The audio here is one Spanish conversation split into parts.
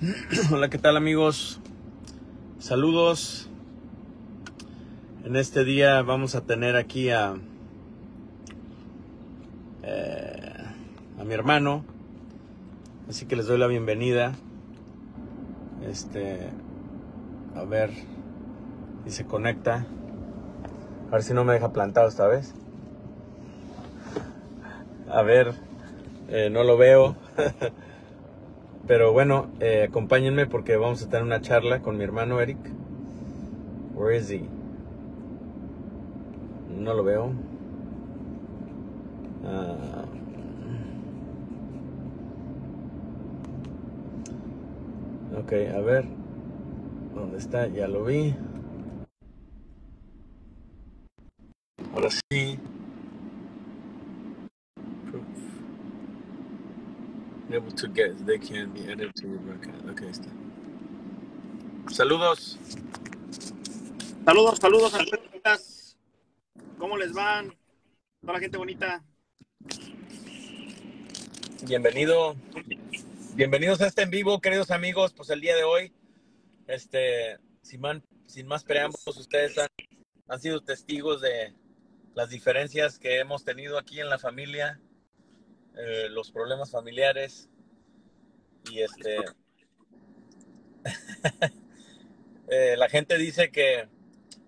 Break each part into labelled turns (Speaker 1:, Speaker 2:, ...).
Speaker 1: Hola, ¿qué tal amigos? Saludos. En este día vamos a tener aquí a, eh, a mi hermano. Así que les doy la bienvenida. Este, a ver si se conecta. A ver si no me deja plantado esta vez. A ver, eh, no lo veo. Pero bueno, eh, acompáñenme porque vamos a tener una charla con mi hermano Eric. Where is he? No lo veo. Ah. ok, a ver. ¿Dónde está? Ya lo vi. Ahora sí. Able to get, they can be added to your broadcast. Ok, está. Saludos.
Speaker 2: Saludos, saludos, amigos. ¿Cómo les van? Toda la gente bonita.
Speaker 1: Bienvenido. Bienvenidos a este en vivo, queridos amigos. Pues el día de hoy, este, sin, man- sin más preámbulos, ustedes han, han sido testigos de las diferencias que hemos tenido aquí en la familia, eh, los problemas familiares y este eh, la gente dice que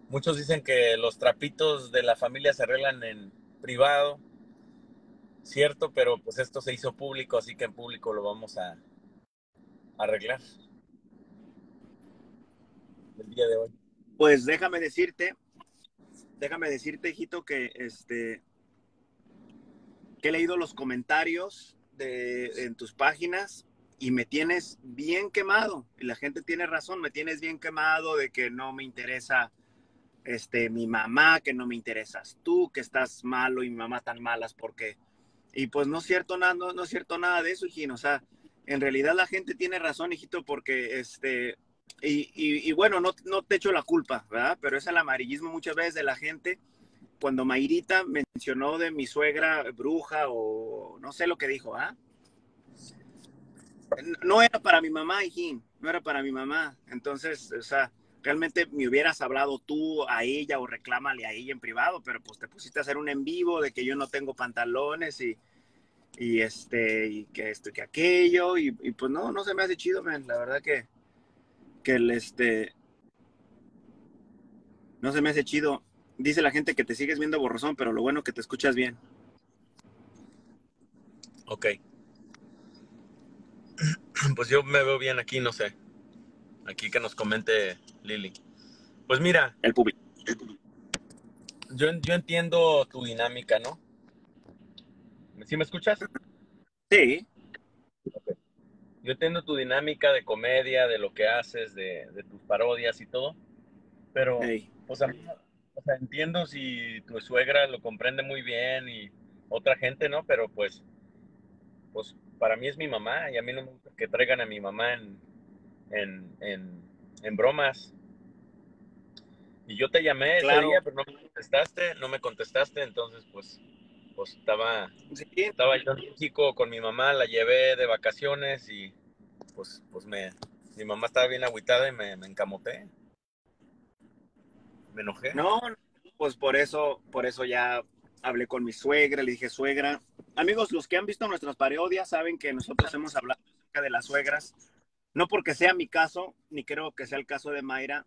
Speaker 1: muchos dicen que los trapitos de la familia se arreglan en privado cierto pero pues esto se hizo público así que en público lo vamos a arreglar el día de hoy.
Speaker 2: Pues déjame decirte, déjame decirte, hijito, que este he leído los comentarios de, en tus páginas y me tienes bien quemado. Y la gente tiene razón, me tienes bien quemado de que no me interesa este, mi mamá, que no me interesas tú, que estás malo y mi mamá tan malas porque... Y pues no es cierto nada, no, no es cierto nada de eso, hijín. O sea, en realidad la gente tiene razón, hijito, porque este... Y, y- y bueno, no, no te echo la culpa, ¿verdad? Pero es el amarillismo muchas veces de la gente. Cuando Mayrita mencionó de mi suegra bruja o no sé lo que dijo, ¿ah? No era para mi mamá, hijín, no era para mi mamá. Entonces, o sea, realmente me hubieras hablado tú a ella o reclámale a ella en privado, pero pues te pusiste a hacer un en vivo de que yo no tengo pantalones y, y este, y que esto y que aquello, y, y pues no, no se me hace chido, man. La verdad que, que el este, no se me hace chido. Dice la gente que te sigues viendo borrosón, pero lo bueno que te escuchas bien.
Speaker 1: ok pues yo me veo bien aquí no sé aquí que nos comente Lili pues mira
Speaker 2: El público.
Speaker 1: yo, yo entiendo tu dinámica no ¿Sí me escuchas?
Speaker 2: Sí,
Speaker 1: Yo entiendo tu dinámica de comedia, de lo que haces, de, de tus parodias y todo, pero
Speaker 2: hey.
Speaker 1: pues a mí, o sea, entiendo si tu suegra lo comprende muy bien y otra gente, ¿no? Pero pues, pues para mí es mi mamá y a mí no me gusta que traigan a mi mamá en, en, en, en bromas. Y yo te llamé ese
Speaker 2: Claro.
Speaker 1: día, pero no me contestaste, no me contestaste, entonces pues, pues estaba,
Speaker 2: Sí,
Speaker 1: estaba yo en México con mi mamá, la llevé de vacaciones y pues, pues me, mi mamá estaba bien agüitada y me, me encamoté. Me enojé.
Speaker 2: No, pues por eso, por eso ya hablé con mi suegra, le dije, suegra. Amigos, los que han visto nuestras parodias saben que nosotros hemos hablado acerca de las suegras, no porque sea mi caso, ni creo que sea el caso de Mayra,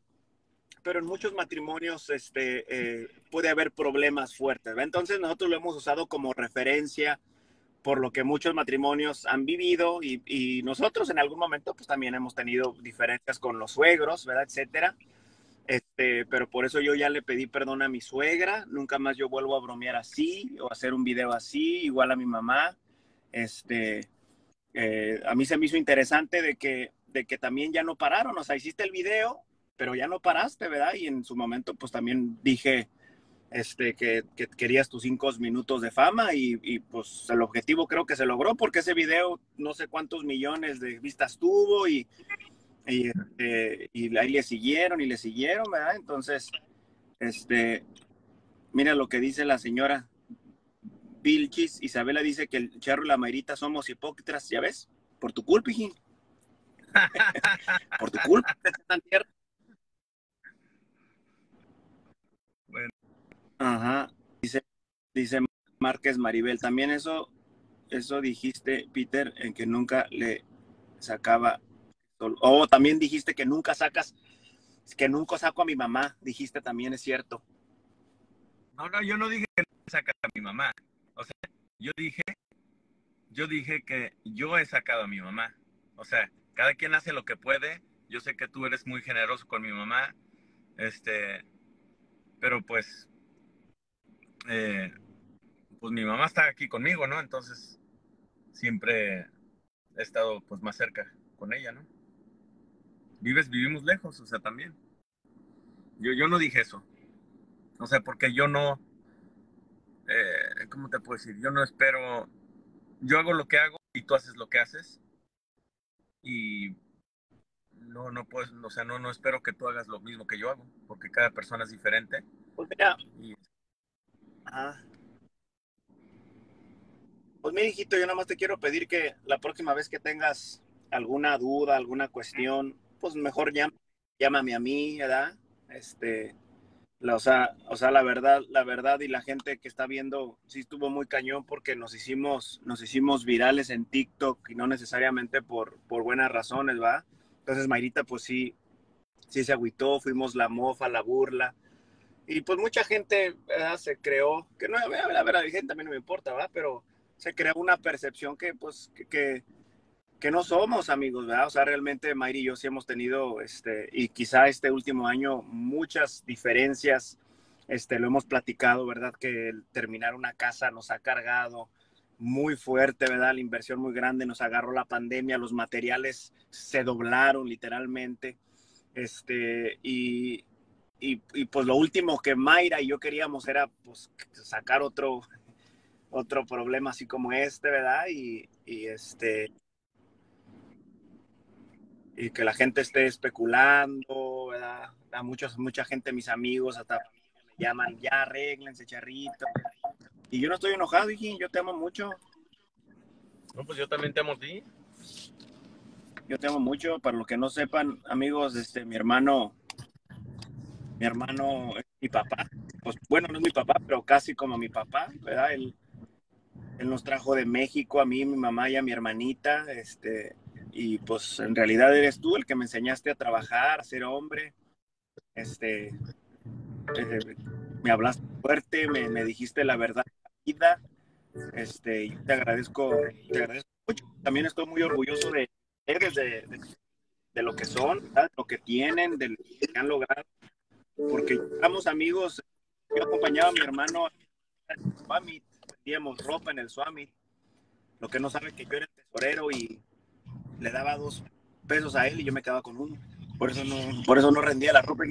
Speaker 2: pero en muchos matrimonios este, eh, puede haber problemas fuertes. ¿verdad? Entonces nosotros lo hemos usado como referencia por lo que muchos matrimonios han vivido y, y nosotros en algún momento pues también hemos tenido diferencias con los suegros, ¿verdad? Etcétera. Este, pero por eso yo ya le pedí perdón a mi suegra, nunca más yo vuelvo a bromear así o hacer un video así, igual a mi mamá. Este, eh, a mí se me hizo interesante de que, de que también ya no pararon, o sea, hiciste el video, pero ya no paraste, ¿verdad? Y en su momento pues también dije este, que, que querías tus cinco minutos de fama y, pues el objetivo creo que se logró porque ese video no sé cuántos millones de vistas tuvo y, y, este, y ahí le siguieron y le siguieron, ¿verdad? Entonces, este, mira lo que dice la señora Vilchis. Isabela dice que el charro y la Mayrita somos hipócritas, ¿ya ves? Por tu culpa, hijín. Por tu culpa.
Speaker 1: Bueno.
Speaker 2: Ajá. Dice, dice Márquez Maribel, también eso, eso dijiste, Peter, en que nunca le sacaba. Oh, también dijiste que nunca sacas, que nunca saco a mi mamá, dijiste también, es cierto.
Speaker 1: No, no, yo no dije que no saca a mi mamá. O sea, yo dije, yo dije que yo he sacado a mi mamá. O sea, cada quien hace lo que puede. Yo sé que tú eres muy generoso con mi mamá. Este, pero pues, eh, pues mi mamá está aquí conmigo, ¿no? Entonces, siempre he estado pues más cerca con ella, ¿no? Vives, vivimos lejos, o sea, también. Yo, yo no dije eso. O sea, porque yo no, eh, ¿cómo te puedo decir? Yo no espero, yo hago lo que hago y tú haces lo que haces. Y no, no puedes, o sea, no, no espero que tú hagas lo mismo que yo hago, porque cada persona es diferente.
Speaker 2: Pues mira. Pues mira, hijito, yo nada más te quiero pedir que la próxima vez que tengas alguna duda, alguna cuestión, pues mejor llámame a mí, ¿verdad? Este, la, o, sea, o sea, la verdad, la verdad y la gente que está viendo sí estuvo muy cañón porque nos hicimos, nos hicimos virales en TikTok y no necesariamente por, por buenas razones, ¿va? Entonces Mayrita pues sí, sí se agüitó, fuimos la mofa, la burla. Y pues mucha gente se creó, que no, a ver, a ver, a mí no me importa, ¿va? Pero se creó una percepción que pues que no somos amigos, ¿verdad? O sea, realmente Mayri y yo sí hemos tenido, este, y quizá este último año, muchas diferencias, este, lo hemos platicado, ¿verdad? Que el terminar una casa nos ha cargado muy fuerte, ¿verdad? La inversión muy grande, nos agarró la pandemia, los materiales se doblaron literalmente, este, y, y, pues lo último que Mayra y yo queríamos era, pues, sacar otro, otro problema así como este, ¿verdad? Y, y este, y que la gente esté especulando, ¿verdad? A muchos, mucha gente, mis amigos, hasta me llaman, ya arreglense, charrito. Y yo no estoy enojado, hijín, yo te amo mucho.
Speaker 1: No, pues yo también te amo a ti.
Speaker 2: Yo te amo mucho, para los que no sepan, amigos, este, mi hermano, mi hermano es mi papá. Pues bueno, no es mi papá, pero casi como mi papá, ¿verdad? Él, él nos trajo de México a mí, mi mamá y a mi hermanita, este, y pues en realidad eres tú el que me enseñaste a trabajar, a ser hombre. Este, eh, me hablaste fuerte, me, dijiste la verdad de vida. Este, y te agradezco, te agradezco mucho. También estoy muy orgulloso de de, de, lo que son, lo que tienen, de lo que han logrado. Porque éramos amigos, yo acompañaba a mi hermano al Swami, vendíamos ropa en el Swami. Lo que no sabe que yo era tesorero y le daba dos pesos a él y yo me quedaba con uno. Por eso no, por eso no rendía la ropa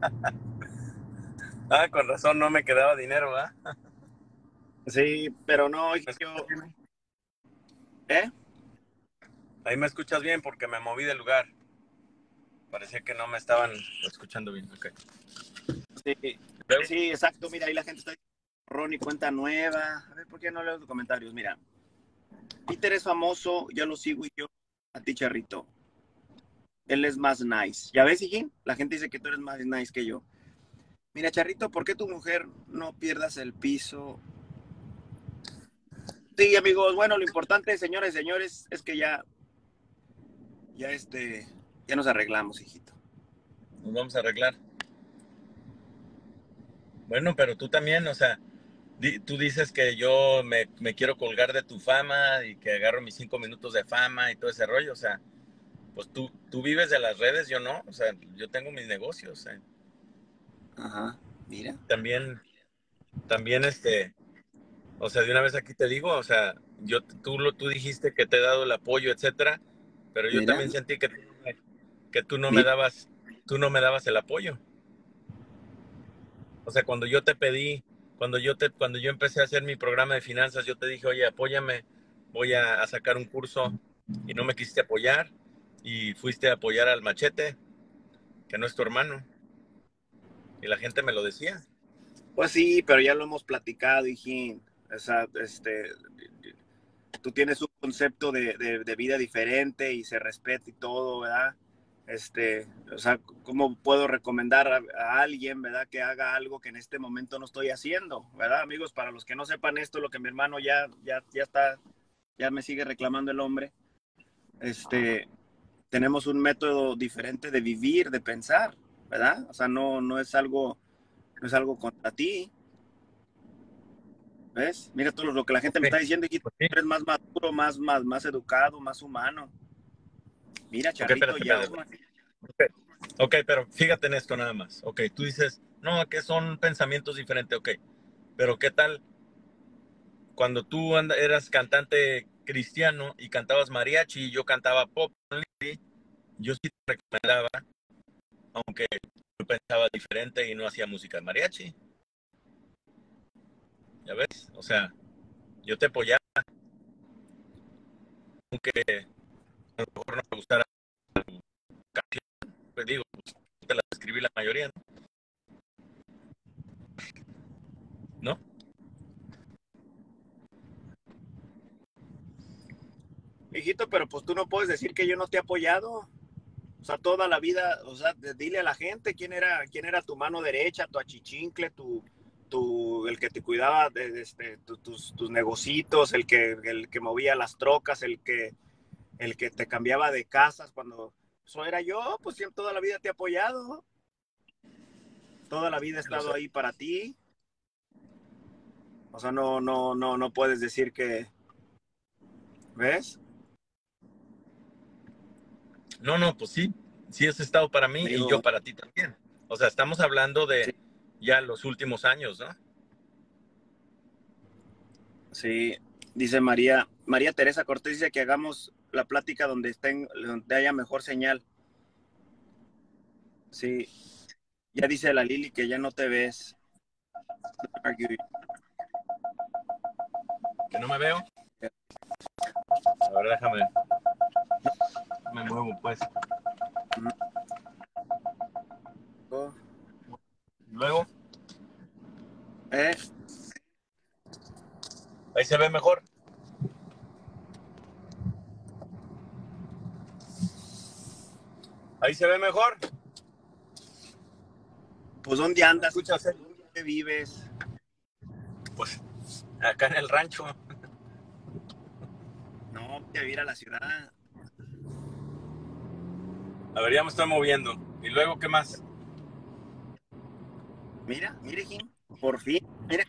Speaker 1: ah, con razón no me quedaba dinero, ¿verdad?
Speaker 2: sí, pero no, yo... ¿Eh?
Speaker 1: Ahí me escuchas bien porque me moví del lugar. Parecía que no me estaban escuchando bien.
Speaker 2: Sí, sí, exacto. Mira, ahí la gente está Ronnie cuenta nueva. A ver, ¿por qué no leo los comentarios? Mira, Peter es famoso, ya lo sigo y yo a ti, Charrito. Él es más nice. ¿Ya ves, Hijín? La gente dice que tú eres más nice que yo. Mira, Charrito, ¿por qué tu mujer no pierdas el piso? Sí, amigos, bueno, lo importante, señores señores, es que ya, ya este, ya nos arreglamos, hijito.
Speaker 1: Nos vamos a arreglar. Bueno, pero tú también, o sea, tú dices que yo me, quiero colgar de tu fama y que agarro mis cinco minutos de fama y todo ese rollo, o sea, pues tú, tú vives de las redes, yo no, o sea, yo tengo mis negocios. Eh.
Speaker 2: Ajá, mira.
Speaker 1: También, también este, o sea, de una vez aquí te digo, o sea, yo, tú, tú dijiste que te he dado el apoyo, etcétera, pero yo también sentí que, que tú no me dabas, tú no me dabas el apoyo. O sea, cuando yo te pedí cuando yo, te, cuando yo empecé a hacer mi programa de finanzas, yo te dije, oye, apóyame, voy a, sacar un curso y no me quisiste apoyar y fuiste a apoyar al machete, que no es tu hermano. Y la gente me lo decía.
Speaker 2: Pues sí, pero ya lo hemos platicado, hijín. O sea, este, tú tienes un concepto de, de, vida diferente y se respete y todo, ¿verdad? Este, o sea, ¿cómo puedo recomendar a, alguien, ¿verdad? Que haga algo que en este momento no estoy haciendo, ¿verdad? Amigos, para los que no sepan esto, lo que mi hermano ya, ya, ya está, ya me sigue reclamando el hombre, este, tenemos un método diferente de vivir, de pensar, ¿verdad? O sea, no, no es algo, no es algo contra ti, ¿Ves? Mira todo lo que la gente me está diciendo, y pues eres más maduro, más, más, más educado, más humano. Mira, Charrito, ya.
Speaker 1: ok, pero fíjate en esto nada más. Ok, tú dices, no, que son pensamientos diferentes, ok. Pero ¿qué tal cuando tú eras cantante cristiano y cantabas mariachi y yo cantaba pop, yo sí te recomendaba, aunque yo pensaba diferente y no hacía música de mariachi. ¿Ya ves? O sea, yo te apoyaba. Aunque digo, pues, te la escribí la mayoría, ¿no?
Speaker 2: Hijito, pero pues tú no puedes decir que yo no te he apoyado. O sea, toda la vida, o sea, dile a la gente quién era, quién era tu mano derecha, tu achichincle, tu, tu, el que te cuidaba de, este, tus, tus negocitos, el que, el que movía las trocas, el que, el que te cambiaba de casas cuando eso era yo, pues siempre toda la vida te he apoyado. Toda la vida he estado ahí para ti. O sea, no, no, no, no puedes decir que. ¿Ves?
Speaker 1: No, no, pues sí. Sí has estado para mí y yo para ti también. O sea, estamos hablando de, ya los últimos años, ¿no?
Speaker 2: Sí, dice María, María Teresa Cortés dice que hagamos la plática donde, estén, donde haya mejor señal. Sí, ya dice la Lili que ya no te ves.
Speaker 1: ¿Que no me veo? A ver, déjame. Me muevo, pues. Oh. Luego.
Speaker 2: ¿Eh?
Speaker 1: Ahí se ve mejor. Ahí se ve mejor.
Speaker 2: Pues ¿dónde andas? Escuchas, ¿dónde vives?
Speaker 1: Pues acá en el rancho.
Speaker 2: No, voy a ir a la ciudad.
Speaker 1: A ver, ya me estoy moviendo. ¿Y luego qué más?
Speaker 2: Mira, mire, Jim, por fin, mire.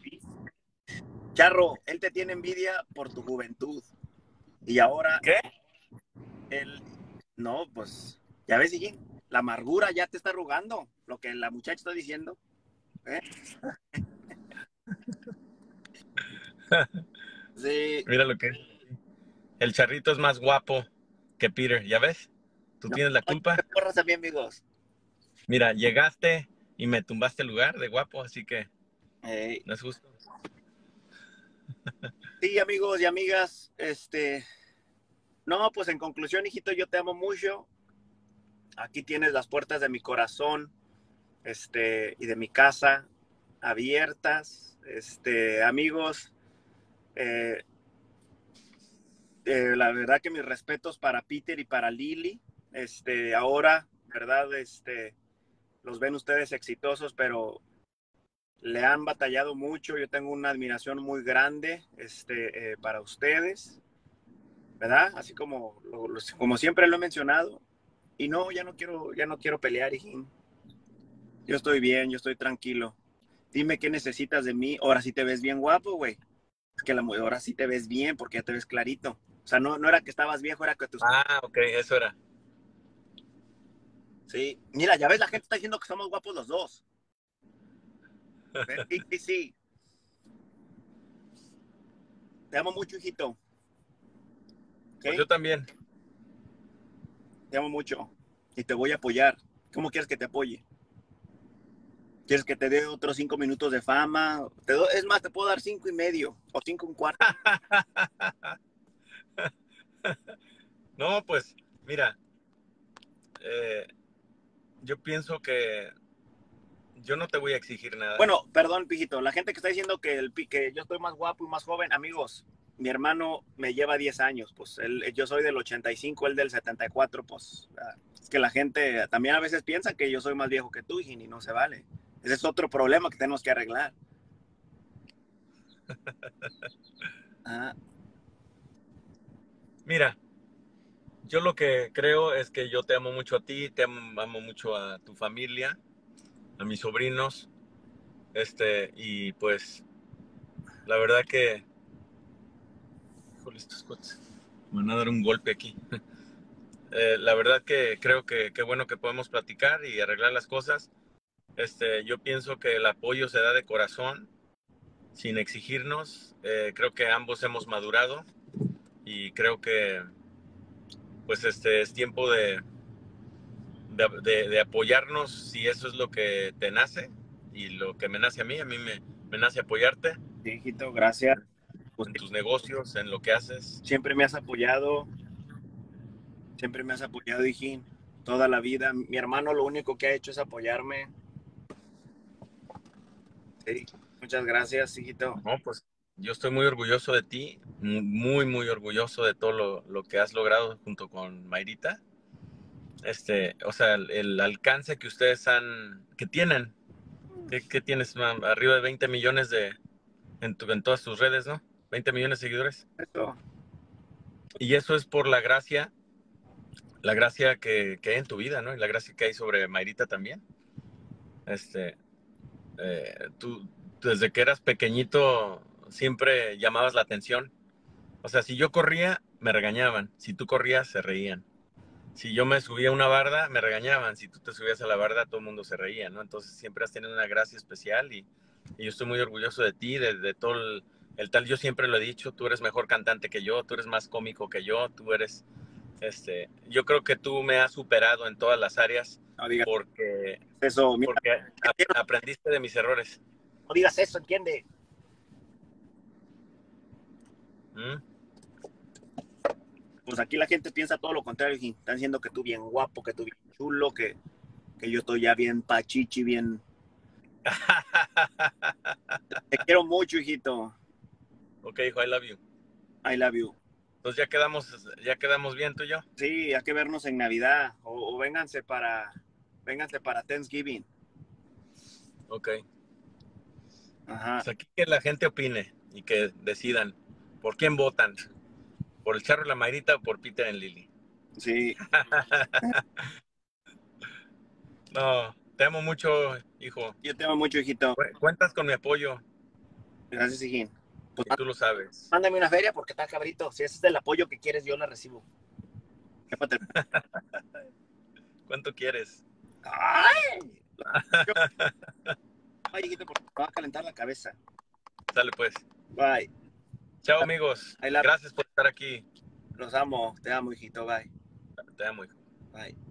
Speaker 2: Charro, él te tiene envidia por tu juventud. Y ahora.
Speaker 1: ¿Qué?
Speaker 2: Él. No, pues. Ya ves, la amargura ya te está arrugando. Lo que la muchacha está diciendo. ¿eh?
Speaker 1: sí. Mira lo que es. El charrito es más guapo que Peter, ¿ya ves? Tú tienes la culpa.
Speaker 2: Corras a amigos.
Speaker 1: Mira, llegaste y me tumbaste el lugar de guapo, así que no es justo.
Speaker 2: Sí, amigos y amigas, este, no, pues en conclusión, hijito, yo te amo mucho. Aquí tienes las puertas de mi corazón, este, y de mi casa abiertas, este, amigos. Eh, eh, la verdad que mis respetos para Peter y para Lily. Este, ahora, verdad, este, los ven ustedes exitosos, pero le han batallado mucho. Yo tengo una admiración muy grande este, eh, para ustedes, ¿verdad? Así como, como siempre lo he mencionado. Y no, ya no quiero, ya no quiero pelear, hijín. Yo estoy bien, yo estoy tranquilo. Dime qué necesitas de mí. Ahora sí te ves bien guapo, güey. Es que la ahora sí te ves bien porque ya te ves clarito. O sea, no, no era que estabas viejo, era que tus...
Speaker 1: Ah, ok, eso era.
Speaker 2: Sí, mira, ya ves, la gente está diciendo que somos guapos los dos. Sí, sí, sí. Te amo mucho, hijito.
Speaker 1: Pues yo también.
Speaker 2: Te amo mucho y te voy a apoyar. ¿Cómo quieres que te apoye? ¿Quieres que te dé otros cinco minutos de fama? Te es más, te puedo dar cinco y medio o cinco y un cuarto.
Speaker 1: no, pues, mira, eh, yo pienso que yo no te voy a exigir nada.
Speaker 2: Bueno, perdón, pijito, la gente que está diciendo que, el, que yo estoy más guapo y más joven, amigos, mi hermano me lleva 10 años, pues él, yo soy del 85, él del 74, pues ah, es que la gente también a veces piensa que yo soy más viejo que tú, y no se vale. Ese es otro problema que tenemos que arreglar.
Speaker 1: Ah. Mira, yo lo que creo es que yo te amo mucho a ti, te amo, mucho a tu familia, a mis sobrinos, este, y pues la verdad que, híjole, estos me van a dar un golpe aquí. Eh, la verdad que creo que qué bueno que podemos platicar y arreglar las cosas. Este, yo pienso que el apoyo se da de corazón, sin exigirnos. Eh, creo que ambos hemos madurado y creo que pues este es tiempo de, de, apoyarnos si eso es lo que te nace y lo que me nace a mí, a mí me, me nace apoyarte.
Speaker 2: Sí, hijito, gracias.
Speaker 1: En tus negocios, en lo que haces.
Speaker 2: Siempre me has apoyado, siempre me has apoyado, hijín, toda la vida. Mi hermano lo único que ha hecho es apoyarme. Sí, muchas gracias, hijito.
Speaker 1: No, pues yo estoy muy orgulloso de ti, muy, muy orgulloso de todo lo, que has logrado junto con Mayrita. Este, o sea, el, alcance que ustedes han, que tienen, que, tienes arriba de 20 millones de, en, en todas tus redes, ¿no? 20 millones de seguidores. Y eso es por la gracia, la gracia que, hay en tu vida, ¿no? Y la gracia que hay sobre Mayrita también. Este, eh, tú, desde que eras pequeñito, siempre llamabas la atención. O sea, si yo corría, me regañaban. Si tú corrías, se reían. Si yo me subía a una barda, me regañaban. Si tú te subías a la barda, todo el mundo se reía, ¿no? Entonces siempre has tenido una gracia especial y, yo estoy muy orgulloso de ti, de, todo el, tal. Yo siempre lo he dicho, tú eres mejor cantante que yo, tú eres más cómico que yo, tú eres, este, yo creo que tú me has superado en todas las áreas porque,
Speaker 2: eso,
Speaker 1: porque aprendiste de mis errores.
Speaker 2: No digas eso, entiende.
Speaker 1: ¿Mm?
Speaker 2: Pues aquí la gente piensa todo lo contrario, Están diciendo que tú bien guapo, que tú bien chulo, que, que yo estoy ya bien pachichi, bien. Te quiero mucho, hijito.
Speaker 1: Ok, hijo, I love you.
Speaker 2: I love you.
Speaker 1: Entonces ya quedamos, ya quedamos bien tú y yo.
Speaker 2: Sí, hay que vernos en Navidad o, o vénganse para, vénganse para Thanksgiving.
Speaker 1: Ok. Ajá. Pues aquí que la gente opine y que decidan. ¿Por quién votan? ¿Por el Charro y la Mayrita o por Peter y Lily?
Speaker 2: Sí.
Speaker 1: no, te amo mucho, hijo.
Speaker 2: Yo te amo mucho, hijito.
Speaker 1: Cuentas con mi apoyo.
Speaker 2: Gracias, hijín.
Speaker 1: Pues, tú lo sabes.
Speaker 2: Mándame una feria porque está cabrito. Si ese es el apoyo que quieres, yo la recibo.
Speaker 1: ¿Cuánto quieres?
Speaker 2: ¡Ay! Ay, hijito, porque me va a calentar la cabeza.
Speaker 1: Dale, pues.
Speaker 2: Bye.
Speaker 1: Chao, amigos. Gracias por estar aquí.
Speaker 2: Los amo. Te amo, hijito. Bye.
Speaker 1: Te amo, hijo.
Speaker 2: Bye.